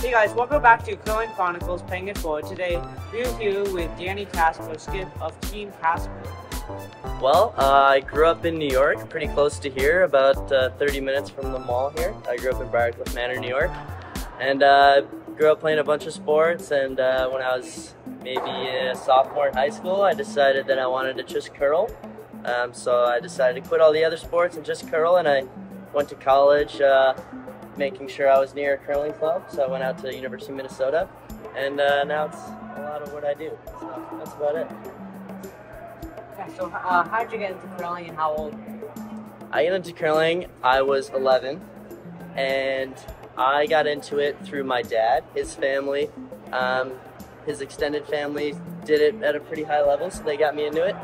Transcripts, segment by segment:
Hey guys, welcome back to Curling Chronicles Paying It Forward. Today, we're here with Danny Casper, skip of Team Casper. Well, uh, I grew up in New York, pretty close to here, about uh, 30 minutes from the mall here. I grew up in Briarcliff Manor, New York, and uh, grew up playing a bunch of sports. And uh, when I was maybe a sophomore in high school, I decided that I wanted to just curl. Um, so I decided to quit all the other sports and just curl. And I went to college, uh, making sure I was near a curling club. So I went out to University of Minnesota, and uh, now it's a lot of what I do. So that's about it. Okay, so uh, how did you get into curling and how old? I got into curling. I was 11, and I got into it through my dad. His family, um, his extended family, did it at a pretty high level, so they got me into it.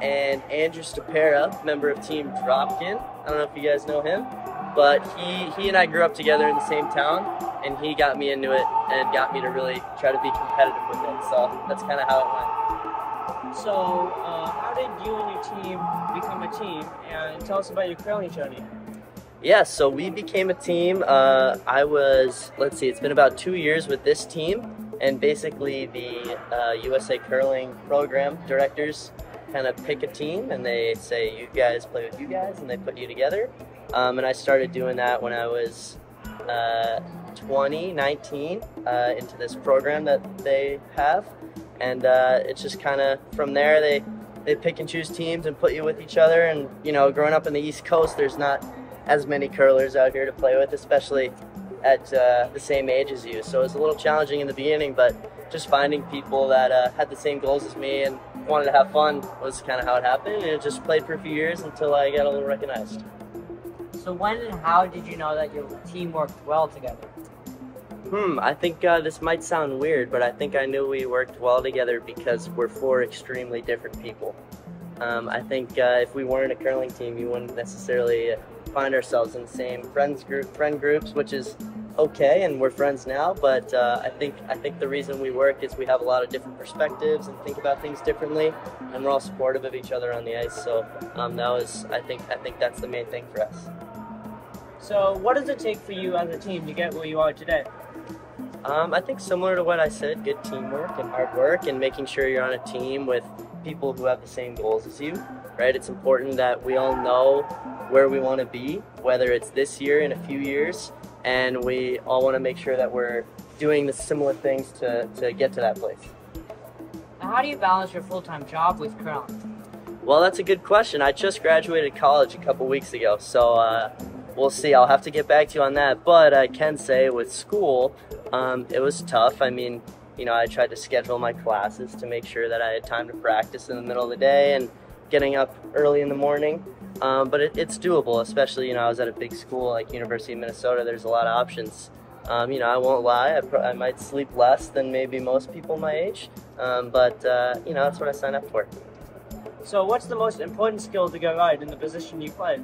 And Andrew Stopera, member of Team Dropkin, I don't know if you guys know him, but he he and I grew up together in the same town, and he got me into it and got me to really try to be competitive with it. So that's kind of how it went. So, uh, how did you and your team become a team? And tell us about your curling journey. Yeah, so we became a team. Uh, I was, let's see, it's been about two years with this team, and basically the uh, USA Curling program directors kind of pick a team and they say, you guys play with you guys, and they put you together. Um, and I started doing that when I was uh, 20, 19, uh, into this program that they have. And uh, it's just kind of from there, they, they pick and choose teams and put you with each other. And, you know, growing up in the East Coast, there's not as many curlers out here to play with, especially at uh, the same age as you. So it was a little challenging in the beginning, but just finding people that uh, had the same goals as me and wanted to have fun was kind of how it happened. And it just played for a few years until I got a little recognized. So, when and how did you know that your team worked well together? Hmm, I think uh, this might sound weird, but I think I knew we worked well together because we're four extremely different people. Um, I think uh, if we weren't a curling team, you wouldn't necessarily find ourselves in the same friends group, friend groups, which is okay, and we're friends now. But uh, I think I think the reason we work is we have a lot of different perspectives and think about things differently, and we're all supportive of each other on the ice. So um, that was I think I think that's the main thing for us. So, what does it take for you as a team to get where you are today? Um, I think similar to what I said, good teamwork and hard work, and making sure you're on a team with people who have the same goals as you. Right? It's important that we all know where we want to be, whether it's this year in a few years, and we all want to make sure that we're doing the similar things to, to get to that place. Now, how do you balance your full time job with curling? Well, that's a good question. I just graduated college a couple weeks ago, so uh, we'll see. I'll have to get back to you on that. But I can say with school, um, it was tough. I mean, you know, I tried to schedule my classes to make sure that I had time to practice in the middle of the day and getting up early in the morning. Um, but it, it's doable, especially, you know, I was at a big school like University of Minnesota. There's a lot of options. Um, you know, I won't lie, I, I, might sleep less than maybe most people my age, um, but, uh, you know, that's what I signed up for. So, what's the most important skill to get right in the position you play?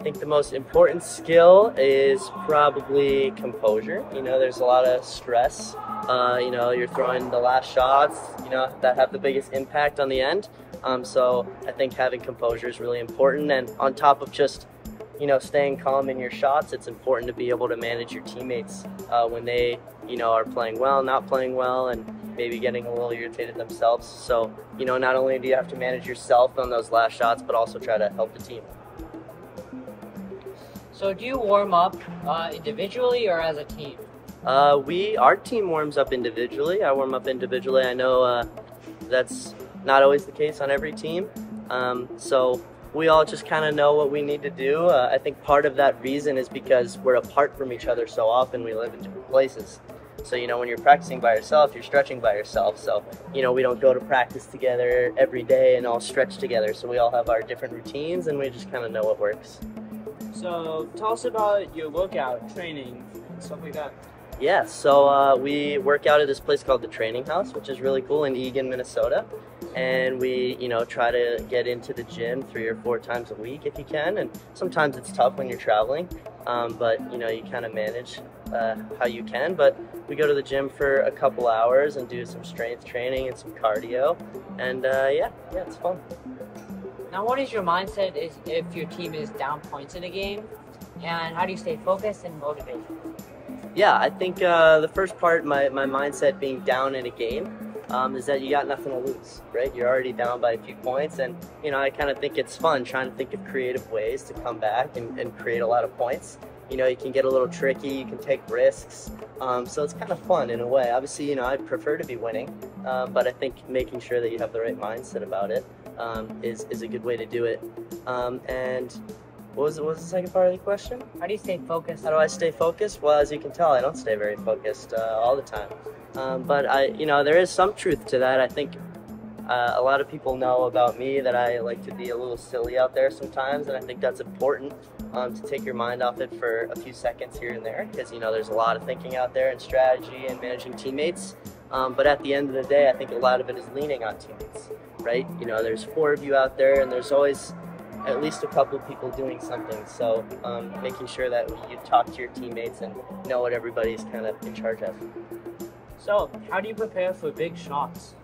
I think the most important skill is probably composure. You know, there's a lot of stress. Uh, you know, you're throwing the last shots, you know, that have the biggest impact on the end. Um, so I think having composure is really important. And on top of just, you know, staying calm in your shots, it's important to be able to manage your teammates uh, when they, you know, are playing well, not playing well, and maybe getting a little irritated themselves. So, you know, not only do you have to manage yourself on those last shots, but also try to help the team. So, do you warm up uh, individually or as a team? Uh, we, our team warms up individually. I warm up individually. I know uh, that's not always the case on every team. Um, so we all just kind of know what we need to do. Uh, I think part of that reason is because we're apart from each other so often. We live in different places. So, you know, when you're practicing by yourself, you're stretching by yourself. So, you know, we don't go to practice together every day and all stretch together. So, we all have our different routines and we just kind of know what works. So, tell us about your workout, training, and stuff like that. Yeah, so uh, we work out at this place called the Training House, which is really cool in Eagan, Minnesota. And we, you know, try to get into the gym three or four times a week if you can. And sometimes it's tough when you're traveling, um, but you know, you kind of manage uh, how you can. But we go to the gym for a couple hours and do some strength training and some cardio. And uh, yeah, yeah, it's fun. Now, what is your mindset is if your team is down points in a game, and how do you stay focused and motivated? Yeah, I think uh, the first part, my, my mindset being down in a game, um, is that you got nothing to lose, right? You're already down by a few points, and you know I kind of think it's fun trying to think of creative ways to come back and, and create a lot of points. You know, you can get a little tricky, you can take risks, um, so it's kind of fun in a way. Obviously, you know I'd prefer to be winning, um, but I think making sure that you have the right mindset about it um, is is a good way to do it. Um, and what was, what was the second part of the question? How do you stay focused? How do I stay focused? Well, as you can tell, I don't stay very focused uh, all the time. Um, but I, you know, there is some truth to that. I think uh, a lot of people know about me that I like to be a little silly out there sometimes, and I think that's important um, to take your mind off it for a few seconds here and there, because you know there's a lot of thinking out there and strategy and managing teammates. Um, but at the end of the day, I think a lot of it is leaning on teammates, right? You know, there's four of you out there, and there's always at least a couple of people doing something. So um, making sure that you talk to your teammates and know what everybody's kind of in charge of. So, how do you prepare for big shots?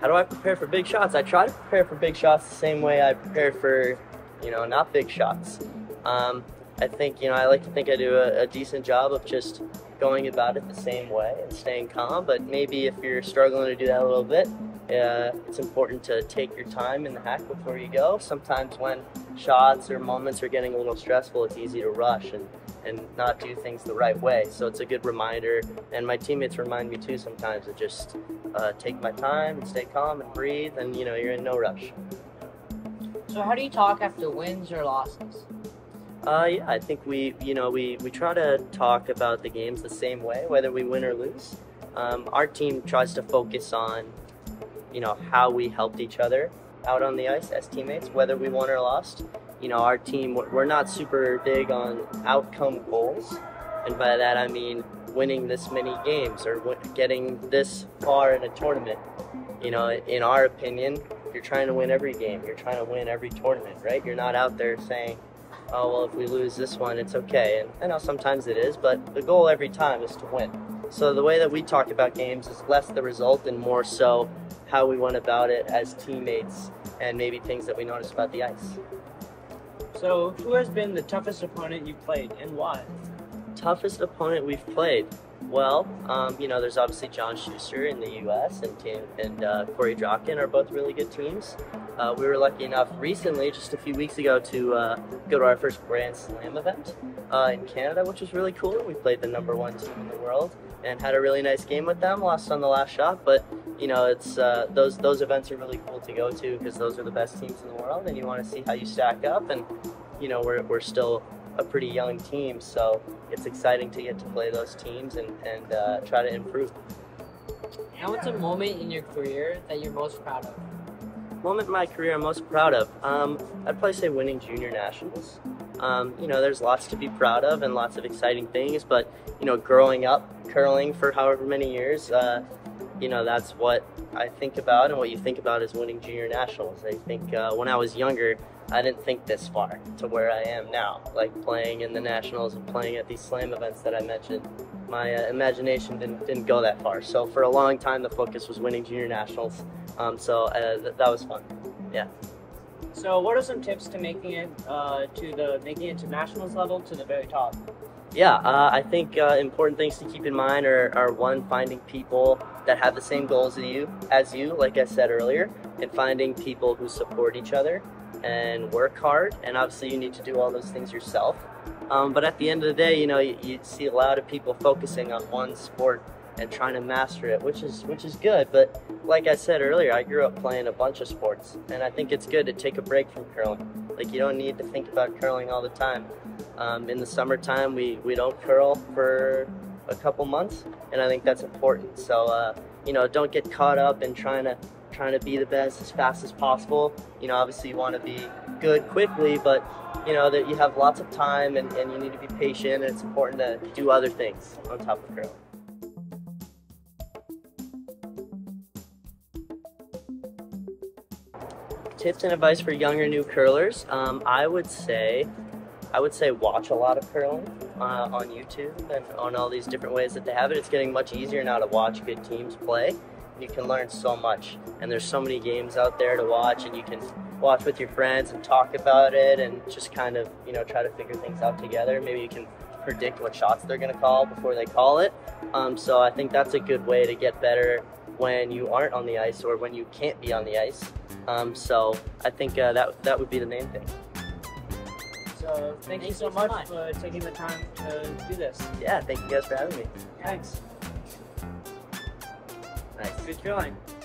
How do I prepare for big shots? I try to prepare for big shots the same way I prepare for, you know, not big shots. Um, I think, you know, I like to think I do a, a decent job of just going about it the same way and staying calm. But maybe if you're struggling to do that a little bit, uh, it's important to take your time in the hack before you go. Sometimes when shots or moments are getting a little stressful, it's easy to rush and, and not do things the right way. So it's a good reminder, and my teammates remind me too sometimes to just uh, take my time and stay calm and breathe, and you know you're in no rush. So how do you talk after wins or losses? Uh, yeah, I think we, you know, we, we try to talk about the games the same way, whether we win or lose. Um, our team tries to focus on you know how we helped each other out on the ice as teammates, whether we won or lost. You know, our team we're not super big on outcome goals, and by that I mean winning this many games or getting this far in a tournament. You know, in our opinion, you're trying to win every game. You're trying to win every tournament, right? You're not out there saying, "Oh, well, if we lose this one, it's okay." And I know sometimes it is, but the goal every time is to win. So the way that we talk about games is less the result and more so how we went about it as teammates and maybe things that we noticed about the ice. So, who has been the toughest opponent you've played and why? Toughest opponent we've played? Well, um, you know, there's obviously John Shuster in the U.S. and Tim and uh, Korey Dropkin are both really good teams. Uh, we were lucky enough recently, just a few weeks ago, to uh, go to our first Grand Slam event uh, in Canada, which was really cool. We played the number one team in the world and had a really nice game with them. Lost on the last shot, but you know, it's uh, those those events are really cool to go to because those are the best teams in the world, and you want to see how you stack up. And you know, we're we're still a pretty young team, so it's exciting to get to play those teams and and uh, try to improve. And what's a moment in your career that you're most proud of? Moment in my career I'm most proud of? Um, I'd probably say winning junior nationals. Um, you know, there's lots to be proud of and lots of exciting things, but you know, growing up curling for however many years, uh, you know, that's what I think about, and what you think about is winning junior nationals. I think uh, when I was younger, I didn't think this far to where I am now, like playing in the nationals and playing at these slam events that I mentioned. My uh, imagination didn't, didn't go that far. So for a long time, the focus was winning junior nationals. Um, so uh, th- that was fun. Yeah. So, what are some tips to making it uh, to the making it to nationals level to the very top? Yeah, uh, I think uh, important things to keep in mind are, are one finding people that have the same goals as you, as you, like I said earlier, and finding people who support each other and work hard. And obviously, you need to do all those things yourself. Um, but at the end of the day, you know, you, you see a lot of people focusing on one sport and trying to master it, which is which is good. But like I said earlier, I grew up playing a bunch of sports, and I think it's good to take a break from curling. Like you don't need to think about curling all the time. Um, in the summertime, we we don't curl for a couple months, and I think that's important. So uh, you know, don't get caught up in trying to trying to be the best as fast as possible. You know, obviously you want to be good quickly, but you know that you have lots of time and, and you need to be patient and it's important to do other things on top of curling. tips and advice for younger new curlers, um, I would say, I would say watch a lot of curling uh, on YouTube and on all these different ways that they have it. It's getting much easier now to watch good teams play. You can learn so much, and there's so many games out there to watch, and you can watch with your friends and talk about it, and just kind of you know try to figure things out together. Maybe you can predict what shots they're going to call before they call it. Um, so I think that's a good way to get better when you aren't on the ice or when you can't be on the ice. Um, so I think uh, that that would be the main thing. So thank, you so much, for taking the time to do this. Yeah, thank you guys for having me. Thanks. Good feeling.